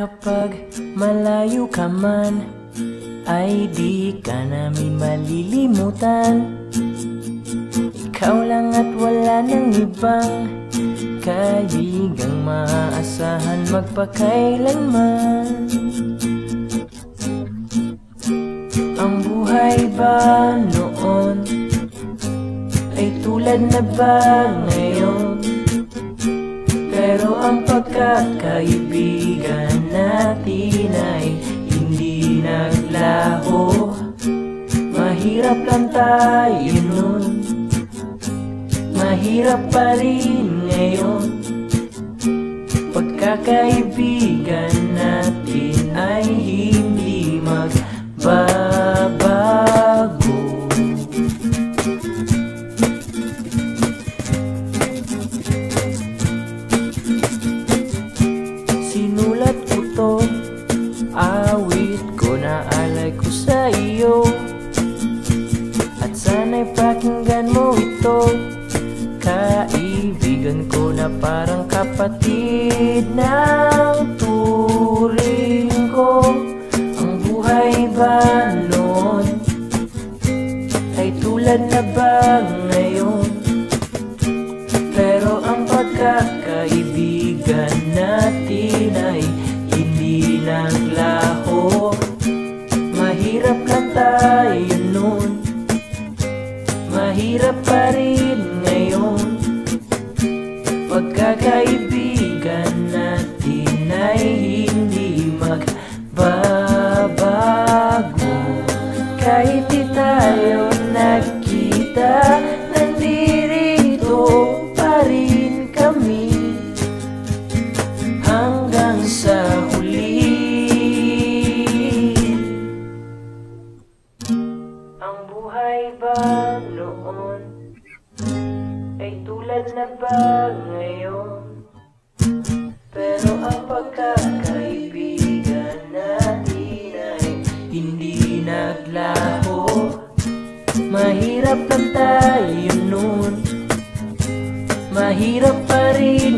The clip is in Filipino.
Kapag malayo ka man Ay di ka namin malilimutan. Ikaw lang at wala nang ibang Kaibigang maaasahan magpakailanman. Ang buhay ba noon Ay tulad na ba ngayon Pero ang pagkakaibigan natin ay hindi naglaho. Mahirap lang tayo nun. Mahirap pa rin ngayon. Pagkakaibigan natin ay hindi Sinulat ko to. Awit ko na alay ko sa iyo. At sana'y pakinggan mo ito. Kaibigan ko na parang kapatid ng turing ko. Ang buhay ba noon Ay tulad na ba ngayon? Pero ang pagkakaibigan hindi buhay ba noon. Ay tulad na ba ngayon? Pero ang pagkakaibigan natin ay Hindi naglaho. Mahirap lang tayo noon Mahirap pa rin